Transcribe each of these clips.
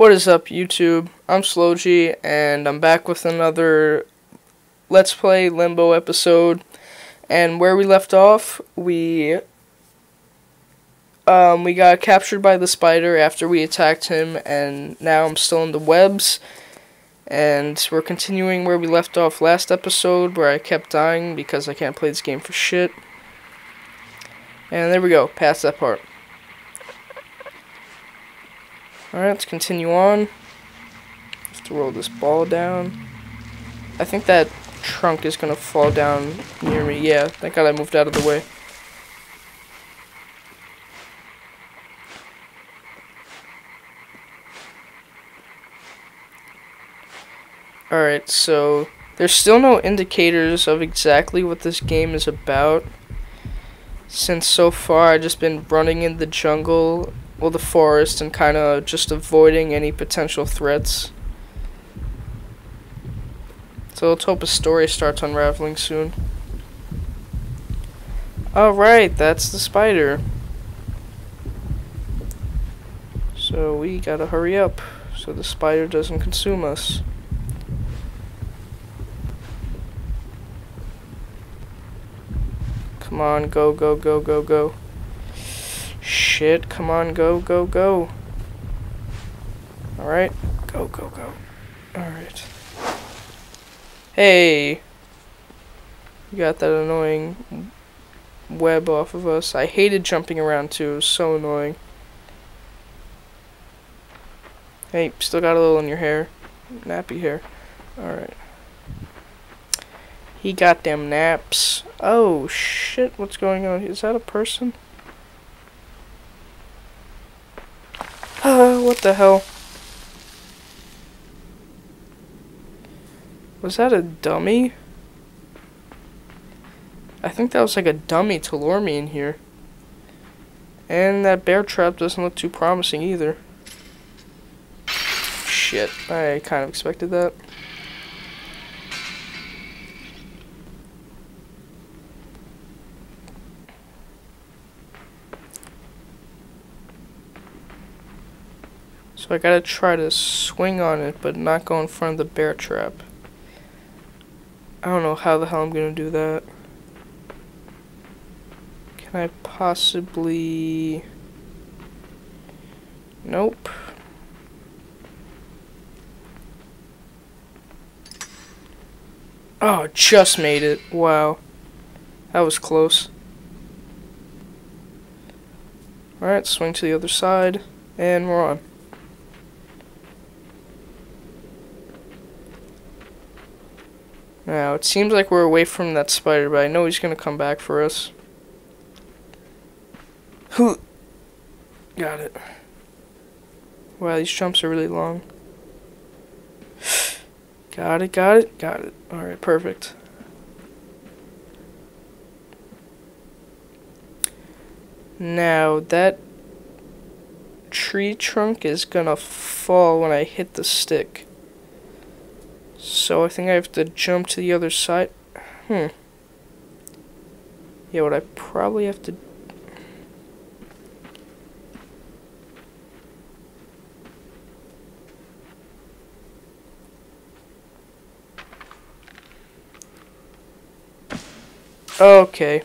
What is up, YouTube? I'm Slogee, and I'm back with another Let's Play Limbo episode. And where we left off, we um, we got captured by the spider after we attacked him, and now I'm still in the webs. And we're continuing where we left off last episode, where I kept dying because I can't play this game for shit. And there we go, past that part. Alright, let's continue on. To roll this ball down. I think that trunk is gonna fall down near me. Yeah, thank god I moved out of the way. Alright, so there's still no indicators of exactly what this game is about. Since so far I've just been running in the jungle, well the forest, and kind of just avoiding any potential threats. So let's hope a story starts unraveling soon. Alright, that's the spider. So we gotta hurry up so the spider doesn't consume us. Come on, go, go, go, go, go. Shit, come on, go, go, go. Alright, go, go, go. Alright. Hey! You got that annoying web off of us. I hated jumping around too, it was so annoying. Hey, still got a little in your hair. Nappy hair. Alright. He got them naps. Oh, shit, what's going on? Is that a person? What the hell? Was that a dummy? I think that was like a dummy to lure me in here. And that bear trap doesn't look too promising either. Shit, I kind of expected that. So I gotta try to swing on it, but not go in front of the bear trap. I don't know how the hell I'm gonna do that. Can I possibly... Nope. Oh, just made it. Wow. That was close. Alright, swing to the other side, and we're on. Now, it seems like we're away from that spider, but I know he's going to come back for us. Who? Got it. Wow, these jumps are really long. got it, got it, got it. Alright, perfect. Now, that tree trunk is gonna fall when I hit the stick. So I think I have to jump to the other side. Hmm. Yeah, what I probably have to... Okay.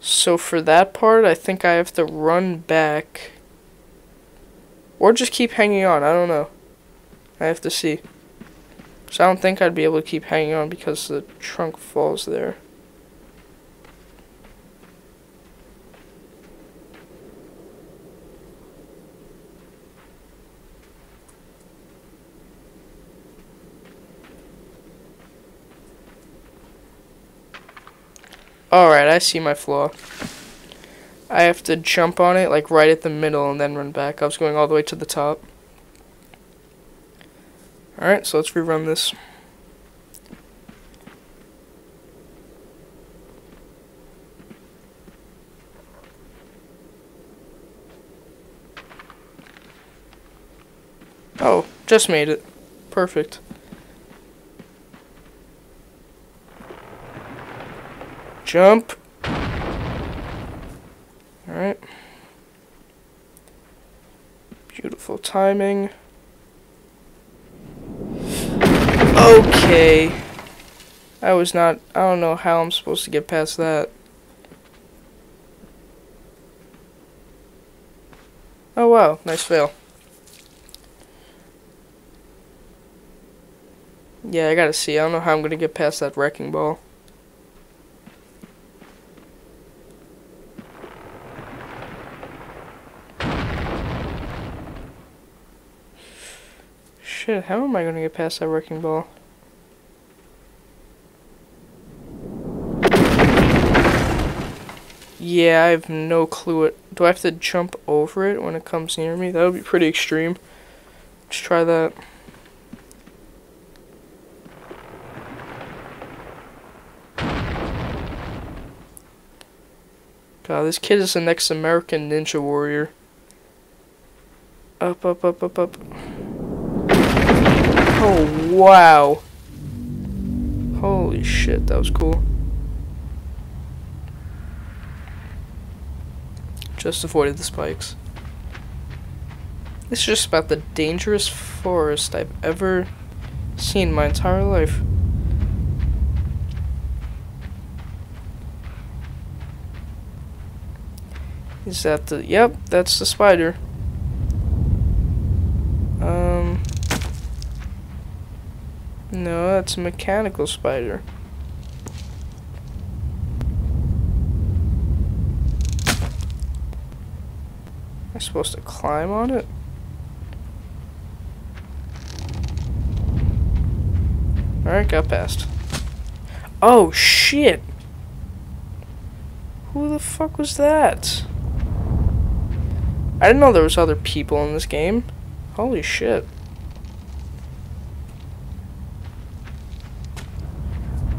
So for that part, I think I have to run back. Or just keep hanging on, I don't know. I have to see. So I don't think I'd be able to keep hanging on because the trunk falls there. Alright, I see my flaw. I have to jump on it, like, right at the middle and then run back. I was going all the way to the top. Alright, so let's rerun this. Oh, just made it. Perfect. Jump. Alright. Beautiful. timing. Okay. I was not, I don't know how I'm supposed to get past that. Oh wow, nice fail. Yeah, I gotta see. I don't know how I'm gonna get past that wrecking ball. Shit, how am I gonna get past that wrecking ball? Yeah, I have no clue. It. Do I have to jump over it when it comes near me? That would be pretty extreme. Let's try that. God, this kid is the next American Ninja Warrior. Up, up, up, up, up. Oh, wow. Holy shit, that was cool. Just avoided the spikes. This is just about the dangerous forest I've ever seen my entire life. Is that the... Yep, that's the spider. Um... No, that's a mechanical spider. Supposed to climb on it? Alright, got past. Oh, shit! Who the fuck was that? I didn't know there was other people in this game. Holy shit.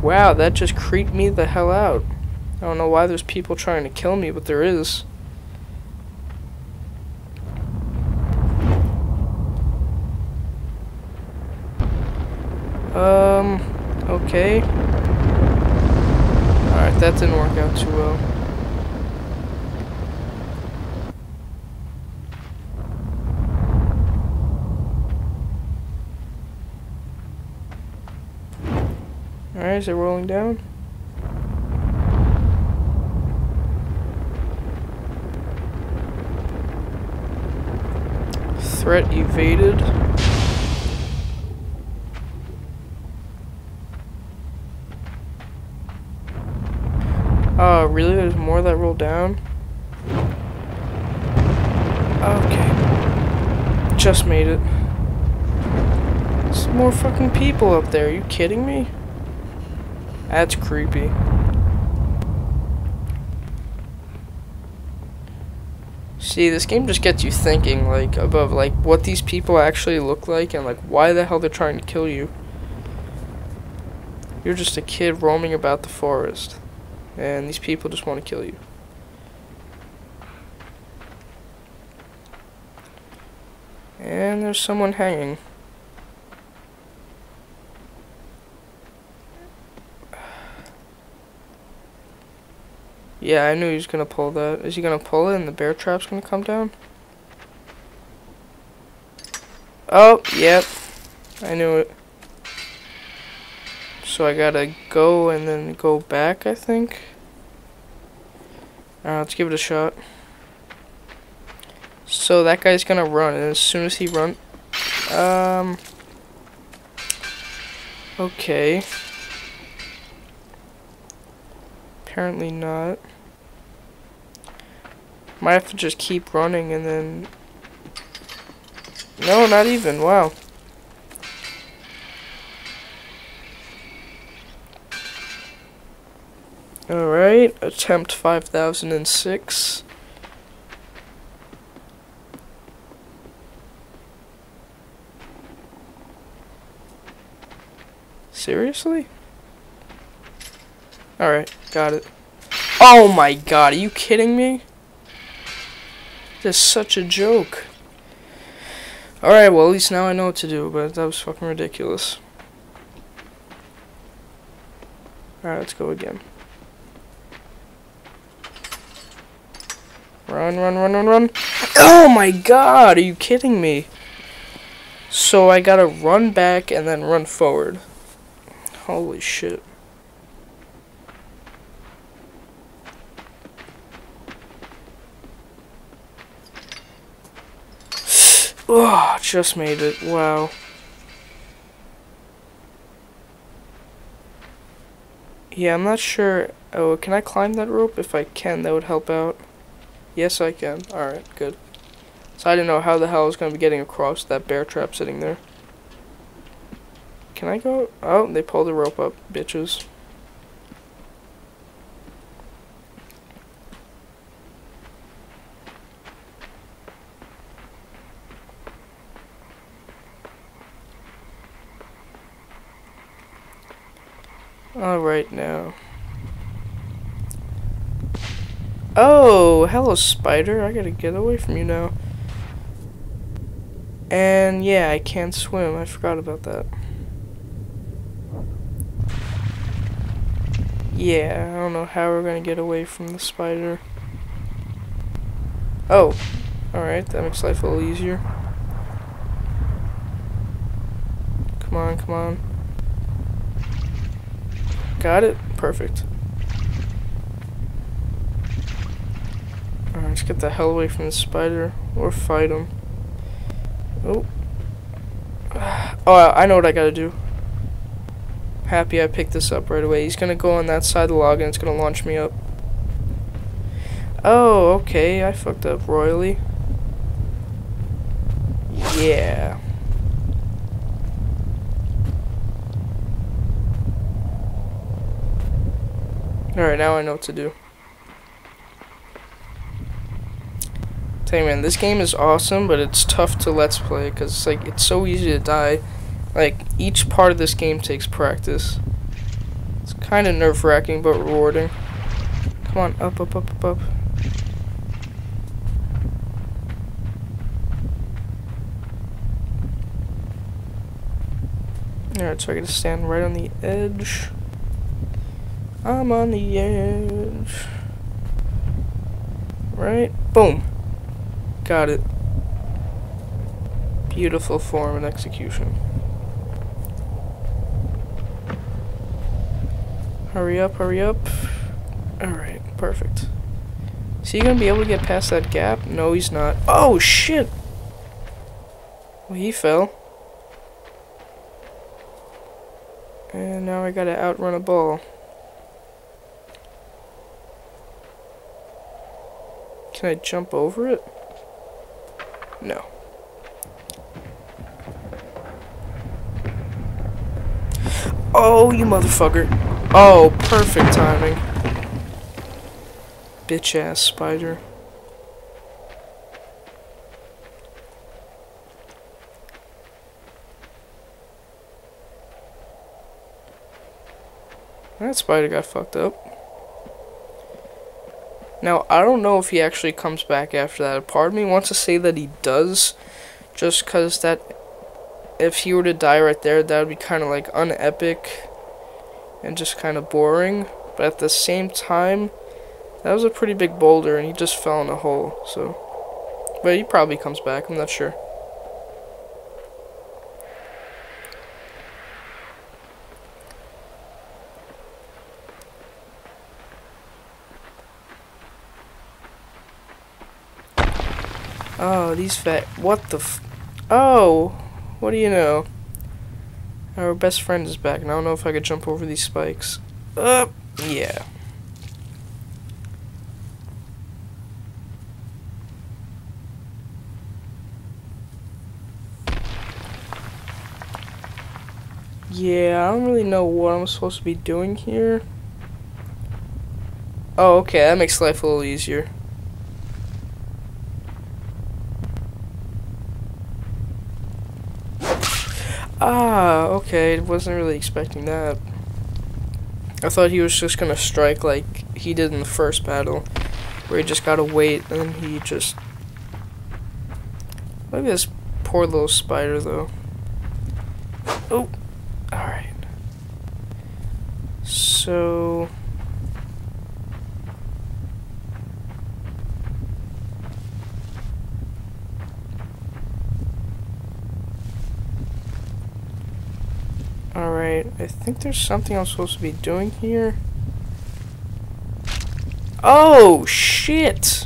Wow, that just creeped me the hell out. I don't know why there's people trying to kill me, but there is. Um, okay. Alright, that didn't work out too well. Alright, is it rolling down? Threat evaded. Oh, really? There's more that roll down? Okay. Just made it. There's more fucking people up there. Are you kidding me? That's creepy. See, this game just gets you thinking, like, about, like, what these people actually look like and, like, why the hell they're trying to kill you. You're just a kid roaming about the forest. And these people just want to kill you. And there's someone hanging. Yeah, I knew he was gonna pull that. Is he gonna pull it and the bear trap's gonna come down? Oh, yep. I knew it. So I gotta go and then go back, I think. Alright, let's give it a shot. So that guy's gonna run, and as soon as he run, um, okay. Apparently not. Might have to just keep running and then, no, not even, wow. Alright, attempt 5006. Seriously? Alright, got it. Oh my god, are you kidding me? That's such a joke. Alright, well at least now I know what to do, but that was fucking ridiculous. Alright, let's go again. Run, run, run, run, run. Oh my god, are you kidding me? So I gotta run back and then run forward. Holy shit. Oh, just made it. Wow. Yeah, I'm not sure. Oh, can I climb that rope? If I can, that would help out. Yes, I can. Alright, good. So I didn't know how the hell I was going to be getting across that bear trap sitting there. Can I go? Oh, they pulled the rope up, bitches. Alright now. Oh, hello spider. I gotta get away from you now. And yeah, I can't swim. I forgot about that. Yeah, I don't know how we're gonna get away from the spider. Oh, alright, that makes life a little easier. Come on, come on. Got it? Perfect. Alright, let's get the hell away from the spider. Or fight him. Oh. Oh, I know what I gotta do. Happy I picked this up right away. He's gonna go on that side of the log and it's gonna launch me up. Oh, okay. I fucked up royally. Yeah. Alright, now I know what to do. Man, this game is awesome, but it's tough to let's play because it's like it's so easy to die. Like each part of this game takes practice. It's kind of nerve-wracking but rewarding. Come on, up, up, up, up, up. Alright, so I gotta stand right on the edge. I'm on the edge. Right? Boom. Got it. Beautiful form and execution. Hurry up, hurry up. Alright, perfect. Is he gonna be able to get past that gap? No, he's not. Oh, shit! Well, he fell. And now I gotta outrun a ball. Can I jump over it? No. Oh, you motherfucker. Oh, perfect timing. Bitch ass spider. That spider got fucked up. Now, I don't know if he actually comes back after that. Part of me wants to say that he does, just because that, if he were to die right there, that would be kind of like unepic and just kind of boring. But at the same time, that was a pretty big boulder and he just fell in a hole, so. But he probably comes back, I'm not sure. Oh, these fat. What the f. Oh! What do you know? Our best friend is back, and I don't know if I could jump over these spikes. Uh, yeah. Yeah, I don't really know what I'm supposed to be doing here. Oh, okay, that makes life a little easier. Ah, okay. I wasn't really expecting that. I thought he was just gonna strike like he did in the first battle, where he just gotta wait and he just. Look at this poor little spider though. Oh, alright. So. I think there's something I'm supposed to be doing here. Oh, shit!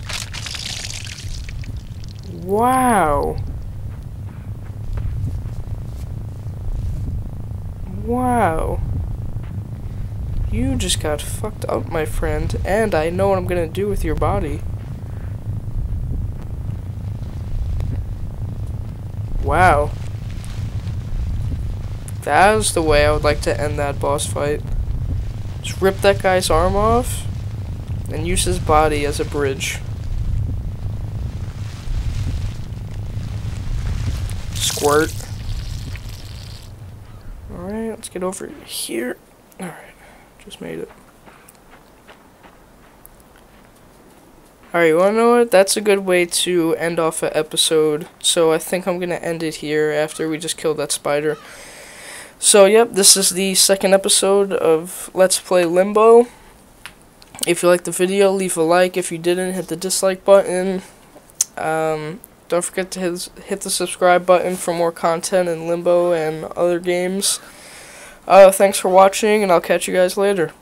Wow. Wow. You just got fucked up, my friend, and I know what I'm gonna do with your body. Wow. That was the way I would like to end that boss fight. Just rip that guy's arm off, and use his body as a bridge. Squirt. Alright, let's get over here. Alright, just made it. Alright, you wanna know what? That's a good way to end off an episode. So I think I'm gonna end it here after we just killed that spider. So, yep, this is the second episode of Let's Play Limbo. If you liked the video, leave a like. If you didn't, hit the dislike button. Um, don't forget to hit, hit the subscribe button for more content in Limbo and other games. Uh, thanks for watching, and I'll catch you guys later.